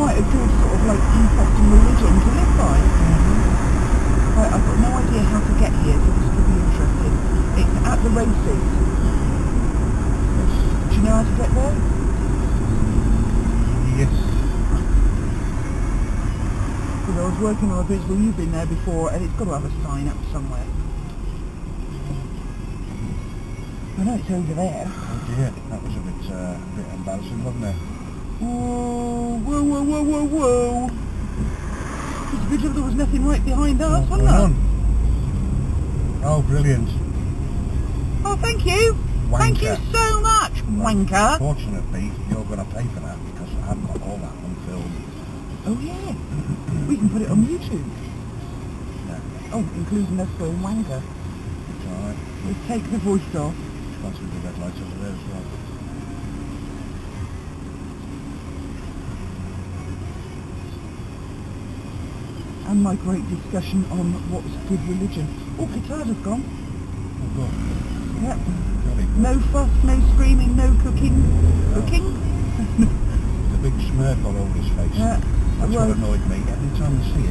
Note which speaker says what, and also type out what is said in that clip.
Speaker 1: quite a good sort of like interesting religion to live by. I, I've got no idea how to get here, so this could be interesting. It's at the races. Do you know how to get there?
Speaker 2: Yes.
Speaker 1: Because I was working on a bridge, well you've been there before, and it's got to have a sign up somewhere. I know it's over there.
Speaker 2: Oh dear, that was a bit, uh, a bit embarrassing, wasn't it?
Speaker 1: Whoa, whoa, whoa, whoa, whoa, whoa. It's a bridge there was nothing right behind us,
Speaker 2: What's
Speaker 1: wasn't there?
Speaker 2: on? Oh, brilliant.
Speaker 1: Oh, thank you. Thank you so much, wanker.
Speaker 2: Fortunately, you're going to pay for that because I've got all that on film.
Speaker 1: Oh, yeah. We can put it on YouTube.
Speaker 2: Yeah,
Speaker 1: Oh, including us going wanker.
Speaker 2: it's alright.
Speaker 1: We'll take the voice off.
Speaker 2: Good red lights over there as well.
Speaker 1: And my great discussion on what's good religion. Oh, Qatar's gone.
Speaker 2: Oh, good.
Speaker 1: Yep. No fuss, no screaming, no cooking.
Speaker 2: No.
Speaker 1: Cooking?
Speaker 2: The big smirk on all his face.
Speaker 1: Yeah.
Speaker 2: That's
Speaker 1: well-
Speaker 2: what annoyed me. Every time I see him,